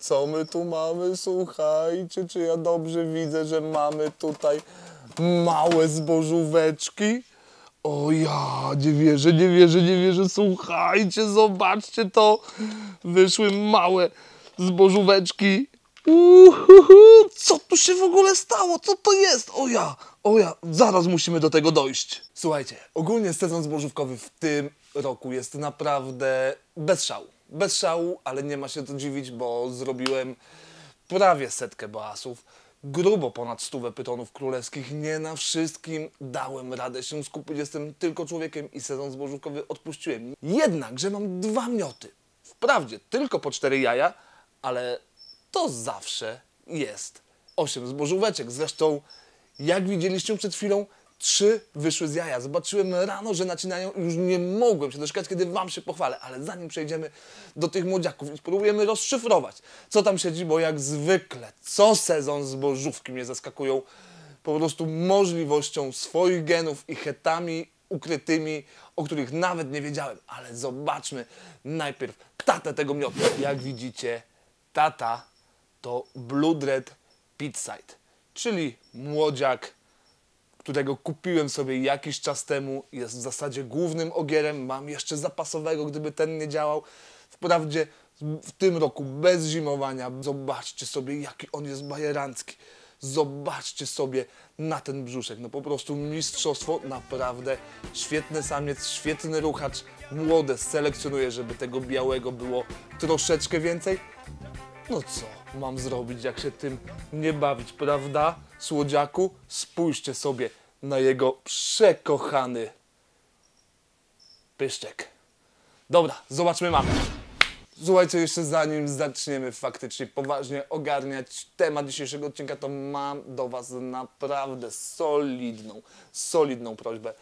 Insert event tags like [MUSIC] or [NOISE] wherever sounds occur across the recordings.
Co my tu mamy? Słuchajcie, czy ja dobrze widzę, że mamy tutaj małe zbożóweczki? O ja, nie wierzę, nie wierzę, nie wierzę. Słuchajcie, zobaczcie to. Wyszły małe zbożóweczki. Uhuhu, co tu się w ogóle stało? Co to jest? O ja, o ja, zaraz musimy do tego dojść. Słuchajcie, ogólnie sezon zbożówkowy w tym roku jest naprawdę bez szału. Bez szału, ale nie ma się co dziwić, bo zrobiłem prawie setkę boasów, grubo ponad stówę pytonów królewskich. Nie na wszystkim dałem radę się skupić, jestem tylko człowiekiem i sezon zbożówkowy odpuściłem. Jednakże mam dwa mioty. Wprawdzie tylko po cztery jaja, ale to zawsze jest osiem zbożóweczek. Zresztą, jak widzieliście przed chwilą, trzy wyszły z jaja. Zobaczyłem rano, że nacinają i już nie mogłem się doczekać, kiedy wam się pochwalę. Ale zanim przejdziemy do tych młodziaków i spróbujemy rozszyfrować, co tam siedzi, bo jak zwykle, co sezon zbożówki mnie zaskakują po prostu możliwością swoich genów i hetami ukrytymi, o których nawet nie wiedziałem. Ale zobaczmy najpierw tatę tego miotu. Jak widzicie, tata to Blue Red Pitside, czyli młodziak, którego kupiłem sobie jakiś czas temu. Jest w zasadzie głównym ogierem. Mam jeszcze zapasowego, gdyby ten nie działał. Wprawdzie w tym roku bez zimowania. Zobaczcie sobie, jaki on jest bajerancki. Zobaczcie sobie na ten brzuszek. No po prostu mistrzostwo, naprawdę świetny samiec, świetny ruchacz. Młode selekcjonuję, żeby tego białego było troszeczkę więcej. No co mam zrobić, jak się tym nie bawić, prawda? Słodziaku, spójrzcie sobie na jego przekochany pyszczek. Dobra, zobaczmy mamę. Słuchajcie, jeszcze zanim zaczniemy faktycznie poważnie ogarniać temat dzisiejszego odcinka, to mam do Was naprawdę solidną, solidną prośbę.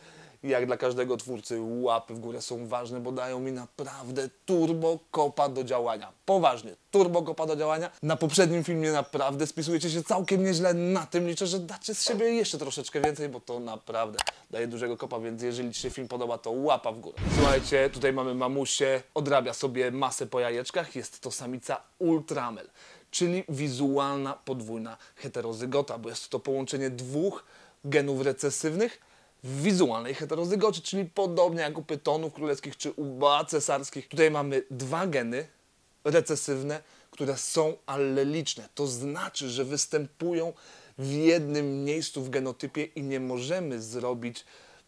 Jak dla każdego twórcy łapy w górę są ważne, bo dają mi naprawdę turbo kopa do działania. Poważnie, turbo kopa do działania. Na poprzednim filmie naprawdę spisujecie się całkiem nieźle. Na tym liczę, że dacie z siebie jeszcze troszeczkę więcej, bo to naprawdę daje dużego kopa, więc jeżeli Ci się film podoba, to łapa w górę. Słuchajcie, tutaj mamy mamusię, odrabia sobie masę po jajeczkach. Jest to samica Ultramel, czyli wizualna podwójna heterozygota, bo jest to połączenie dwóch genów recesywnych wizualnej heterozygocie, czyli podobnie jak u pytonów królewskich czy u boa cesarskich. Tutaj mamy dwa geny recesywne, które są alleliczne. To znaczy, że występują w jednym miejscu w genotypie i nie możemy zrobić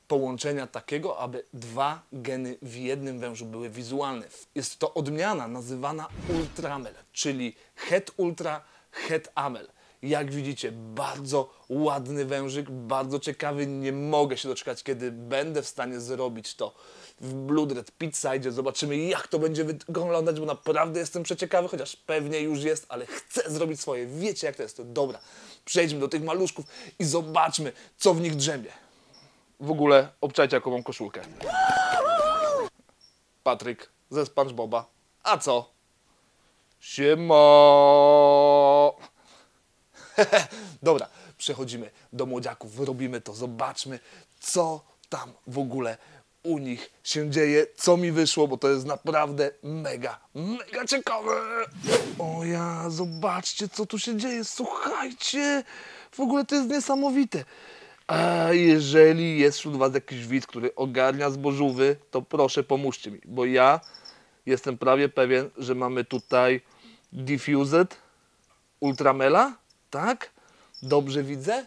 połączenia takiego, aby dwa geny w jednym wężu były wizualne. Jest to odmiana nazywana ultramel, czyli het ultra, het amel. Jak widzicie, bardzo ładny wężyk, bardzo ciekawy. Nie mogę się doczekać, kiedy będę w stanie zrobić to w Blood Red Pizzaidzie. Zobaczymy, jak to będzie wyglądać, bo naprawdę jestem przeciekawy, chociaż pewnie już jest, ale chcę zrobić swoje. Wiecie, jak to jest. To dobra, przejdźmy do tych maluszków i zobaczmy, co w nich drzemie. W ogóle obczajcie, mam koszulkę. Patryk ze SpongeBoba. A co? Siema! [LAUGHS] Dobra, przechodzimy do młodziaków, robimy to, zobaczmy, co tam w ogóle u nich się dzieje, co mi wyszło, bo to jest naprawdę mega, mega ciekawe. O ja, zobaczcie, co tu się dzieje, słuchajcie, w ogóle to jest niesamowite. A jeżeli jest wśród Was jakiś widz, który ogarnia zbożówy, to proszę pomóżcie mi, bo ja jestem prawie pewien, że mamy tutaj Diffused Ultramela, tak? Dobrze widzę?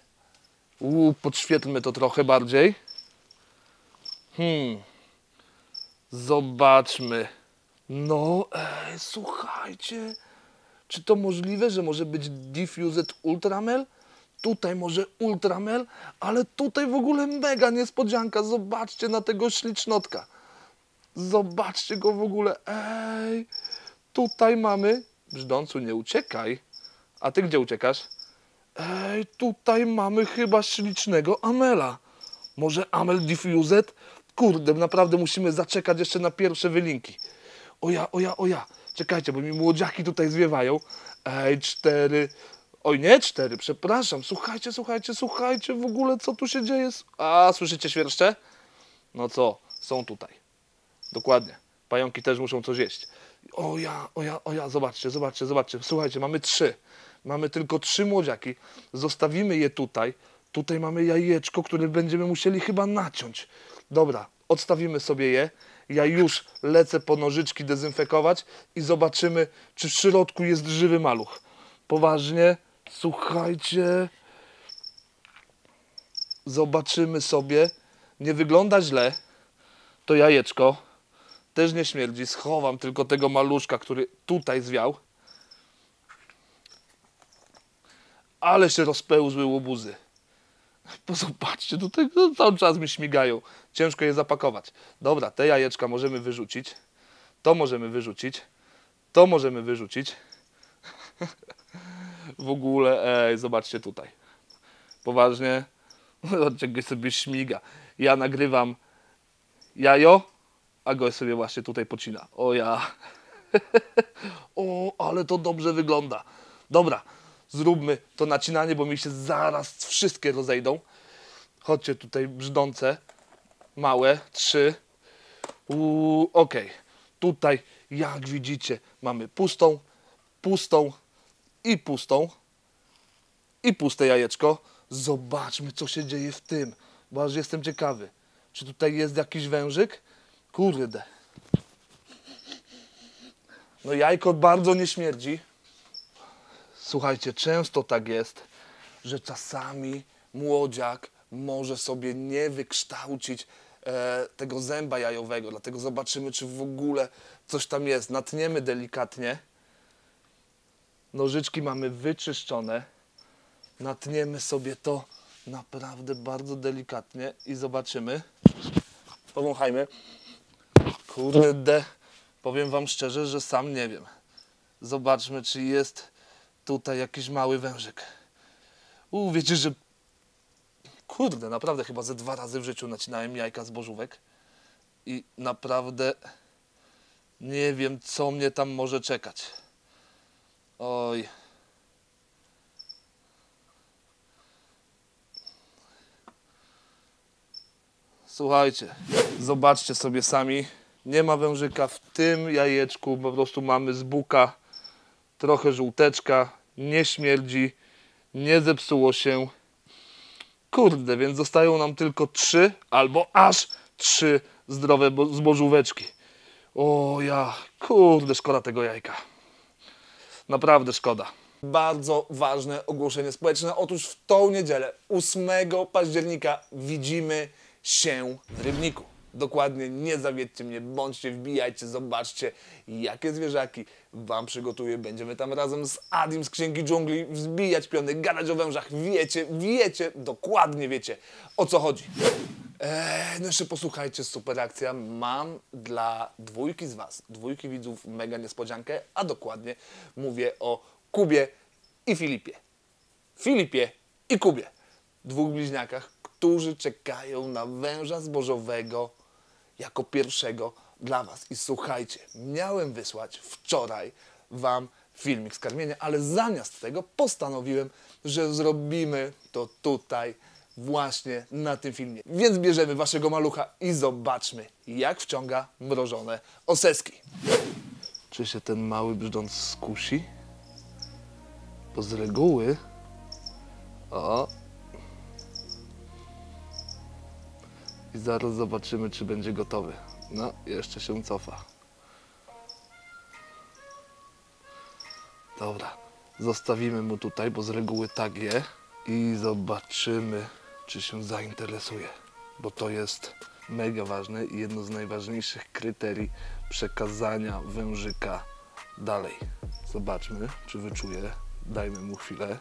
Uuu, podświetlmy to trochę bardziej. Hmm. Zobaczmy. No, ej, słuchajcie. Czy to możliwe, że może być Diffused Ultramel? Tutaj może Ultramel, ale tutaj w ogóle mega niespodzianka. Zobaczcie na tego ślicznotka. Zobaczcie go w ogóle. Ej, tutaj mamy... Brzdącu, nie uciekaj. A ty gdzie uciekasz? Ej, tutaj mamy chyba ślicznego Amela. Może Amel Diffused? Kurde, naprawdę musimy zaczekać jeszcze na pierwsze wylinki. Oja, oja, oja. Czekajcie, bo mi młodziaki tutaj zwiewają. Ej, cztery. Oj, nie cztery, przepraszam. Słuchajcie, słuchajcie, słuchajcie w ogóle, co tu się dzieje. A, słyszycie świerszcze? No co, są tutaj. Dokładnie. Pająki też muszą coś jeść. O ja, o ja, o ja, zobaczcie, zobaczcie, zobaczcie. Słuchajcie, mamy trzy. Mamy tylko trzy młodziaki. Zostawimy je tutaj. Tutaj mamy jajeczko, które będziemy musieli chyba naciąć. Dobra, odstawimy sobie je. Ja już lecę po nożyczki dezynfekować i zobaczymy, czy w środku jest żywy maluch. Poważnie, słuchajcie. Zobaczymy sobie. Nie wygląda źle. To jajeczko też nie śmierdzi. Schowam tylko tego maluszka, który tutaj zwiał. Ale się rozpełzły łobuzy. Bo zobaczcie, tutaj no, cały czas mi śmigają. Ciężko je zapakować. Dobra, te jajeczka możemy wyrzucić. To możemy wyrzucić. To możemy wyrzucić. [LAUGHS] w ogóle, ej, zobaczcie tutaj. Poważnie. Jak sobie śmiga. Ja nagrywam jajo, a gość sobie właśnie tutaj pocina. O ja. [LAUGHS] o, ale to dobrze wygląda. Dobra, zróbmy to nacinanie, bo mi się zaraz wszystkie rozejdą. Chodźcie tutaj brzdące, małe, trzy. Uuu, okej. Tutaj, jak widzicie, mamy pustą, pustą i pustą i puste jajeczko. Zobaczmy, co się dzieje w tym, bo aż jestem ciekawy. Czy tutaj jest jakiś wężyk? Kurde. No jajko bardzo nie śmierdzi. Słuchajcie, często tak jest, że czasami młodziak może sobie nie wykształcić e, tego zęba jajowego, dlatego zobaczymy, czy w ogóle coś tam jest. Natniemy delikatnie. Nożyczki mamy wyczyszczone. Natniemy sobie to naprawdę bardzo delikatnie i zobaczymy. Powąchajmy. Kurde, powiem wam szczerze, że sam nie wiem. Zobaczmy, czy jest tutaj jakiś mały wężyk. U, wiecie, że kurde, naprawdę chyba ze dwa razy w życiu nacinałem jajka z bożówek i naprawdę nie wiem, co mnie tam może czekać. Oj. Słuchajcie, zobaczcie sobie sami. Nie ma wężyka w tym jajeczku, po prostu mamy z buka trochę żółteczka, nie śmierdzi, nie zepsuło się. Kurde, więc zostają nam tylko trzy albo aż trzy zdrowe bo- zbożóweczki. O ja, kurde, szkoda tego jajka. Naprawdę szkoda. Bardzo ważne ogłoszenie społeczne. Otóż w tą niedzielę, 8 października, widzimy się w Rybniku. Dokładnie, nie zawiedźcie mnie, bądźcie, wbijajcie, zobaczcie, jakie zwierzaki Wam przygotuję. Będziemy tam razem z Adim z Księgi Dżungli wzbijać piony, gadać o wężach. Wiecie, wiecie, dokładnie wiecie, o co chodzi. Eee, no jeszcze posłuchajcie, super akcja. Mam dla dwójki z Was, dwójki widzów, mega niespodziankę, a dokładnie mówię o Kubie i Filipie. Filipie i Kubie. Dwóch bliźniakach, którzy czekają na węża zbożowego jako pierwszego dla Was. I słuchajcie, miałem wysłać wczoraj Wam filmik z karmienia, ale zamiast tego postanowiłem, że zrobimy to tutaj właśnie na tym filmie. Więc bierzemy Waszego malucha i zobaczmy, jak wciąga mrożone oseski. Czy się ten mały brzdąc skusi? Bo z reguły... O, i zaraz zobaczymy, czy będzie gotowy. No, jeszcze się cofa. Dobra, zostawimy mu tutaj, bo z reguły tak je i zobaczymy, czy się zainteresuje, bo to jest mega ważne i jedno z najważniejszych kryterii przekazania wężyka dalej. Zobaczmy, czy wyczuje. Dajmy mu chwilę.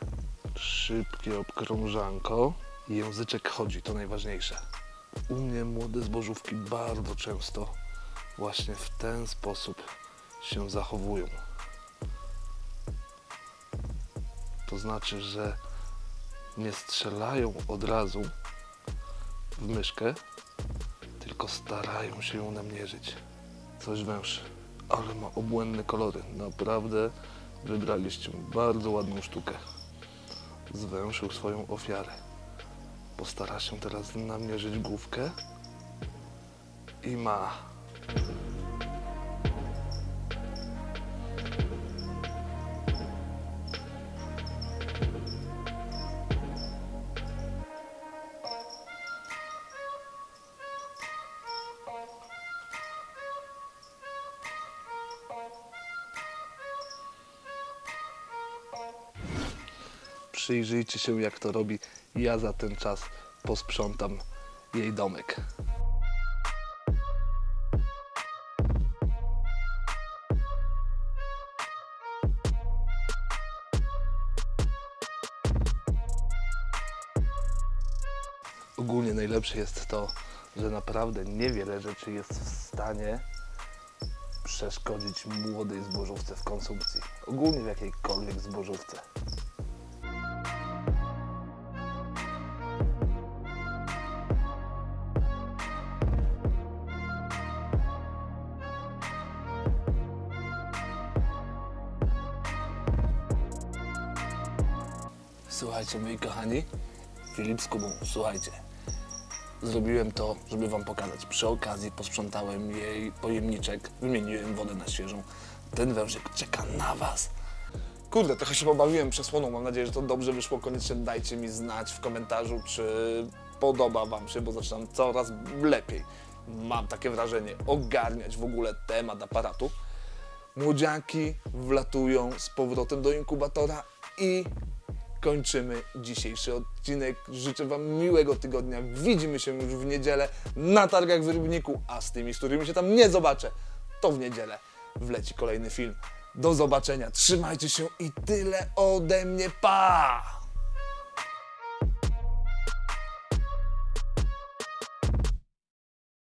Szybkie obkrążanko. Języczek chodzi, to najważniejsze. U mnie młode zbożówki bardzo często właśnie w ten sposób się zachowują. To znaczy, że nie strzelają od razu w myszkę, tylko starają się ją namierzyć. Coś węższy, ale ma obłędne kolory. Naprawdę wybraliście bardzo ładną sztukę. Zwęszył swoją ofiarę. Postara się teraz namierzyć główkę i ma. Przyjrzyjcie się jak to robi. Ja za ten czas posprzątam jej domek. Ogólnie najlepsze jest to, że naprawdę niewiele rzeczy jest w stanie przeszkodzić młodej zbożówce w konsumpcji. Ogólnie w jakiejkolwiek zbożówce. Słuchajcie, moi kochani, Filip z Kubą, słuchajcie. Zrobiłem to, żeby wam pokazać. Przy okazji posprzątałem jej pojemniczek, wymieniłem wodę na świeżą. Ten wężyk czeka na was. Kurde, trochę się pobawiłem przesłoną. Mam nadzieję, że to dobrze wyszło. Koniecznie dajcie mi znać w komentarzu, czy podoba wam się, bo zaczynam coraz lepiej. Mam takie wrażenie, ogarniać w ogóle temat aparatu. Młodziaki wlatują z powrotem do inkubatora i kończymy dzisiejszy odcinek. Życzę Wam miłego tygodnia. Widzimy się już w niedzielę na targach w Rybniku, a z tymi, z którymi się tam nie zobaczę, to w niedzielę wleci kolejny film. Do zobaczenia, trzymajcie się i tyle ode mnie, pa!